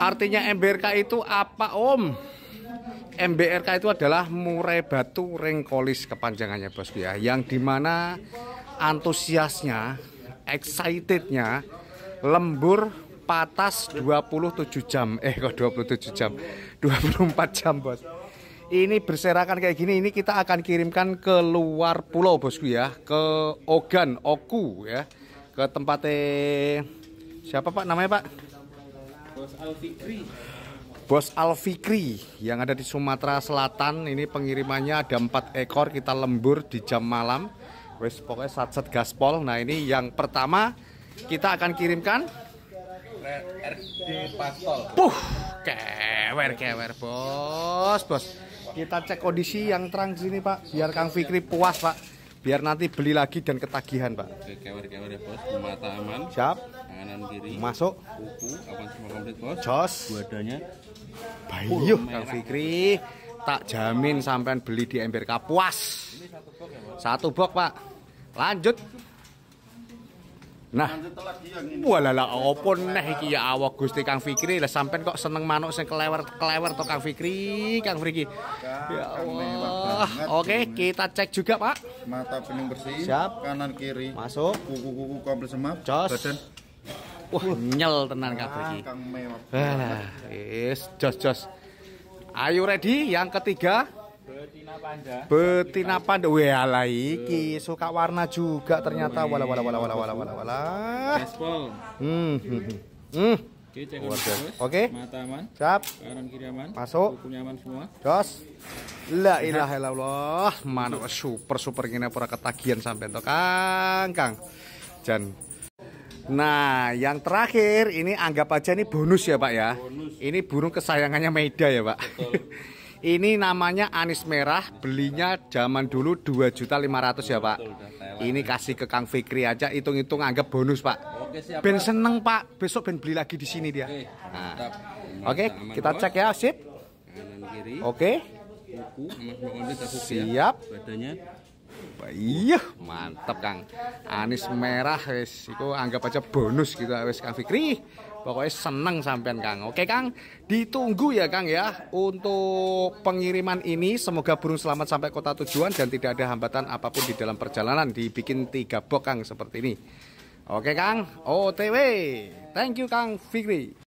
artinya MBRK itu apa Om? MBRK itu adalah murai batu ringkolis kepanjangannya bosku ya yang di mana antusiasnya excitednya lembur patas 27 jam. Eh kok 27 jam? 24 jam bos. Ini berserakan kayak gini ini kita akan kirimkan ke luar pulau bosku ya ke Ogan Oku ya. Ke tempatnya siapa pak? Namanya pak Bos Alfikri. Bos Alfikri yang ada di Sumatera Selatan ini pengirimannya ada empat ekor kita lembur di jam malam wes pokoknya sat-sat gaspol nah ini yang pertama kita akan kirimkan RD Pastol. puh kewer kewer bos bos kita cek kondisi yang terang di sini pak biar Kang Fikri puas pak biar nanti beli lagi dan ketagihan pak Oke, kewer-kewer ya bos. Mata aman. siap Kanan kiri. masuk. Kuku semua komplit bos. jos. Badannya Bayu. Kang Fikri. Tak jamin sampean beli di MBRK puas ini satu box ya satu box pak. Lanjut. Nah. Walala opo neh iki ya awak Gusti Kang Fikri? Lah sampean kok seneng manuk sing kelewer-kelewer to Kang Fikri? Kang Fikri ya Allah. oke kita cek juga Pak. Mata pening bersih Siap. kanan kiri. Masuk. Kuku-kuku komplit semap. Jos. badan wah nyel tenan Kang ah, Fikri kang mewah ah yes jos jos ayo ready yang ketiga Betina panda. Betina panda Wala iki suka warna juga ternyata wala wala wala wala wala wala wala. Gaspol. Hmm. hmm, hmm. Hmm. Oke. Oke. Mata aman. Siap. Kanan kiri aman. Masuk. Kukunya aman semua. Jos. La ilaha illallah. Mana super super gini pura ketagihan sampai to Kang Kang. Jan. Nah, yang terakhir ini anggap aja ini bonus ya, Pak ya. Ini burung kesayangannya Maida ya, Pak. ini namanya anis merah, belinya zaman dulu 2.500 ya, Pak. Betul. Ini kasih ke Kang Fikri aja, hitung-hitung anggap bonus, Pak. Oke, siap. Ben seneng, Pak. Besok ben beli lagi di sini dia. Oke, Nah. Oke, kita cek ya, sip. Kanan kiri. Oke. Ya. Siap. Badannya Iya, mantap Kang. Anis merah wis iku anggap aja bonus gitu wis Kang Fikri. Pokoknya seneng sampean Kang. Oke Kang, ditunggu ya Kang ya untuk pengiriman ini. Semoga burung selamat sampai kota tujuan dan tidak ada hambatan apa pun di dalam perjalanan. Dibikin tiga box Kang seperti ini. Oke Kang, OTW. Thank you Kang Fikri.